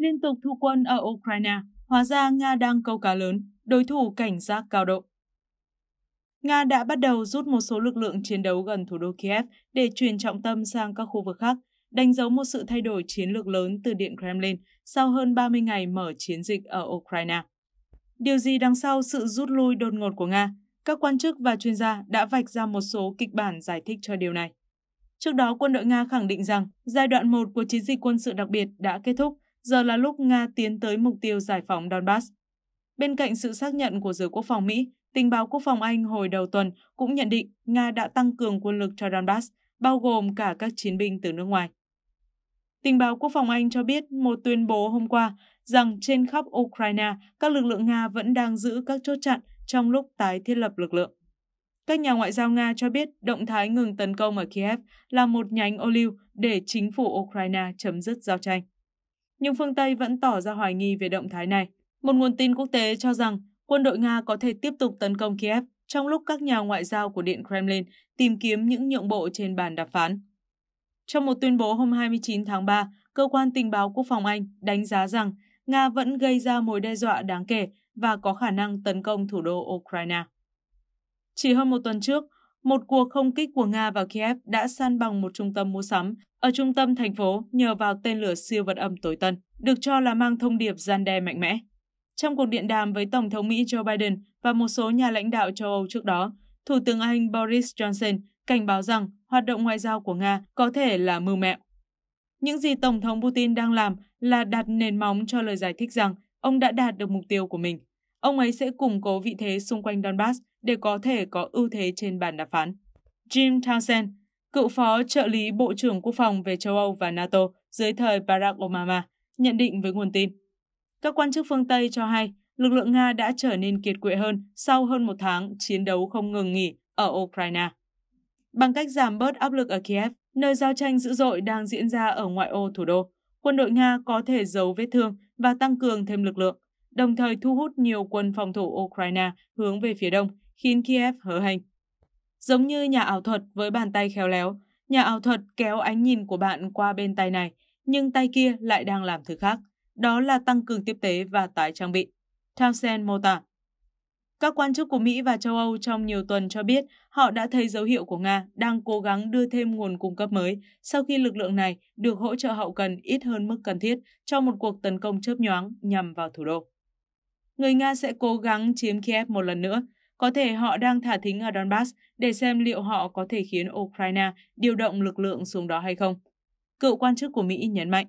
liên tục thu quân ở Ukraine, hóa ra Nga đang câu cá lớn, đối thủ cảnh giác cao độ. Nga đã bắt đầu rút một số lực lượng chiến đấu gần thủ đô Kiev để chuyển trọng tâm sang các khu vực khác, đánh dấu một sự thay đổi chiến lược lớn từ Điện Kremlin sau hơn 30 ngày mở chiến dịch ở Ukraine. Điều gì đằng sau sự rút lui đột ngột của Nga? Các quan chức và chuyên gia đã vạch ra một số kịch bản giải thích cho điều này. Trước đó, quân đội Nga khẳng định rằng giai đoạn 1 của chiến dịch quân sự đặc biệt đã kết thúc, giờ là lúc Nga tiến tới mục tiêu giải phóng Donbass. Bên cạnh sự xác nhận của giới quốc phòng Mỹ, tình báo quốc phòng Anh hồi đầu tuần cũng nhận định Nga đã tăng cường quân lực cho Donbass, bao gồm cả các chiến binh từ nước ngoài. Tình báo quốc phòng Anh cho biết một tuyên bố hôm qua rằng trên khắp Ukraine, các lực lượng Nga vẫn đang giữ các chốt chặn trong lúc tái thiết lập lực lượng. Các nhà ngoại giao Nga cho biết động thái ngừng tấn công ở Kiev là một nhánh ô lưu để chính phủ Ukraine chấm dứt giao tranh. Nhưng phương Tây vẫn tỏ ra hoài nghi về động thái này. Một nguồn tin quốc tế cho rằng quân đội Nga có thể tiếp tục tấn công Kiev trong lúc các nhà ngoại giao của Điện Kremlin tìm kiếm những nhượng bộ trên bàn đàm phán. Trong một tuyên bố hôm 29 tháng 3, cơ quan tình báo quốc phòng Anh đánh giá rằng Nga vẫn gây ra mối đe dọa đáng kể và có khả năng tấn công thủ đô Ukraine. Chỉ hơn một tuần trước, một cuộc không kích của Nga vào Kiev đã san bằng một trung tâm mua sắm ở trung tâm thành phố nhờ vào tên lửa siêu vật âm tối tân, được cho là mang thông điệp gian đe mạnh mẽ. Trong cuộc điện đàm với Tổng thống Mỹ Joe Biden và một số nhà lãnh đạo châu Âu trước đó, Thủ tướng Anh Boris Johnson cảnh báo rằng hoạt động ngoại giao của Nga có thể là mưu mẹo. Những gì Tổng thống Putin đang làm là đặt nền móng cho lời giải thích rằng ông đã đạt được mục tiêu của mình. Ông ấy sẽ củng cố vị thế xung quanh Donbass để có thể có ưu thế trên bàn đàm phán. Jim Townsend, cựu phó trợ lý Bộ trưởng Quốc phòng về châu Âu và NATO dưới thời Barack Obama, nhận định với nguồn tin. Các quan chức phương Tây cho hay lực lượng Nga đã trở nên kiệt quệ hơn sau hơn một tháng chiến đấu không ngừng nghỉ ở Ukraine. Bằng cách giảm bớt áp lực ở Kiev, nơi giao tranh dữ dội đang diễn ra ở ngoại ô thủ đô, quân đội Nga có thể giấu vết thương và tăng cường thêm lực lượng, đồng thời thu hút nhiều quân phòng thủ Ukraine hướng về phía đông, khiến Kiev hở hành. Giống như nhà ảo thuật với bàn tay khéo léo, nhà ảo thuật kéo ánh nhìn của bạn qua bên tay này, nhưng tay kia lại đang làm thứ khác. Đó là tăng cường tiếp tế và tái trang bị. Townsend mô tả. Các quan chức của Mỹ và châu Âu trong nhiều tuần cho biết họ đã thấy dấu hiệu của Nga đang cố gắng đưa thêm nguồn cung cấp mới sau khi lực lượng này được hỗ trợ hậu cần ít hơn mức cần thiết cho một cuộc tấn công chớp nhoáng nhằm vào thủ đô người Nga sẽ cố gắng chiếm Kiev một lần nữa. Có thể họ đang thả thính ở Donbass để xem liệu họ có thể khiến Ukraine điều động lực lượng xuống đó hay không. Cựu quan chức của Mỹ nhấn mạnh.